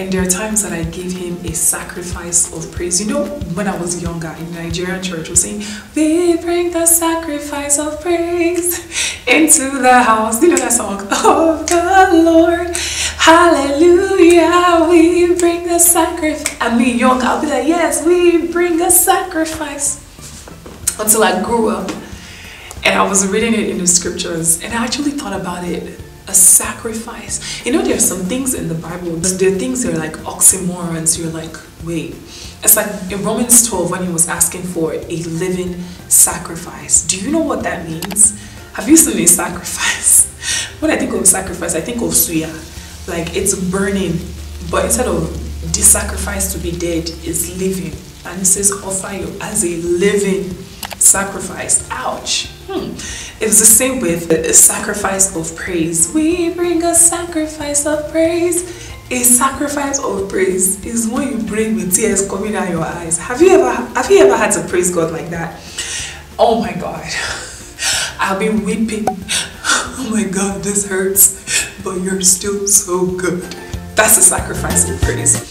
And there are times that I give him a sacrifice of praise. You know, when I was younger in Nigerian church, we saying, We bring the sacrifice of praise into the house. You know that song? Of the Lord. Hallelujah. We bring the sacrifice. I mean, young, I'll be like, Yes, we bring a sacrifice. Until I grew up and I was reading it in the scriptures and I actually thought about it a sacrifice. You know, there are some things in the Bible, there are things that are like oxymorons. You're like, wait. It's like in Romans 12 when he was asking for a living sacrifice. Do you know what that means? Have you seen a sacrifice? When I think of sacrifice, I think of suya. Like it's burning, but instead of the sacrifice to be dead, is living. And it says offer you as a living sacrifice. Ouch. Hmm. It's the same with sacrifice of praise. We bring a sacrifice of praise. A sacrifice of praise is when you bring with tears coming out your eyes. Have you ever have you ever had to praise God like that? Oh my God. I've been weeping. Oh my God, this hurts. But you're still so good. That's a sacrifice of praise.